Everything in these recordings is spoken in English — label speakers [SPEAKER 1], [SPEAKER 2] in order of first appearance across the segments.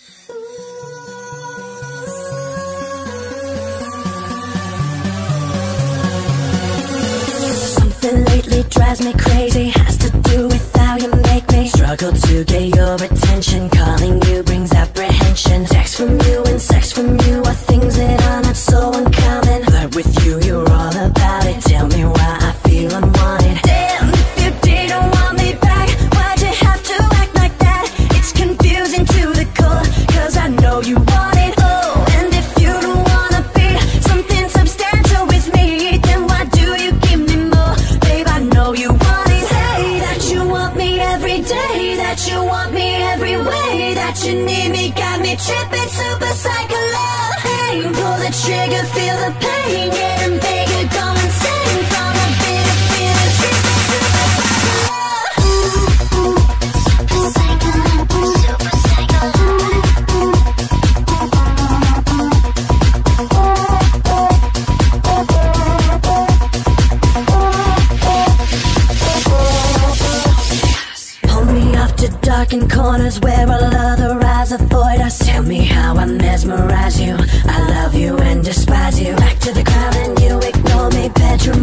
[SPEAKER 1] Something lately drives me crazy Has to do with how you make me. Struggle to get your attention Calling you brings apprehension. Text from you and sex from you are things that What you need me got me tripping super psycho love. Pull the trigger, feel the pain. Yeah. In corners where all other eyes avoid us Tell me how I mesmerize you. I love you and despise you. Back to the crowd and you ignore me. Bedroom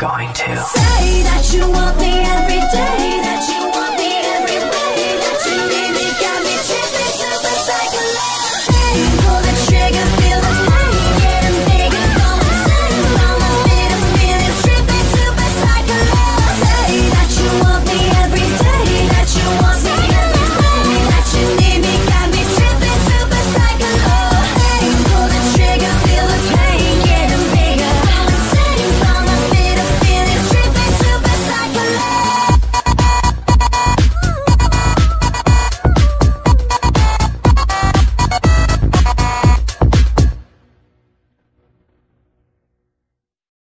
[SPEAKER 1] you're going to. Say that you want me every day, that you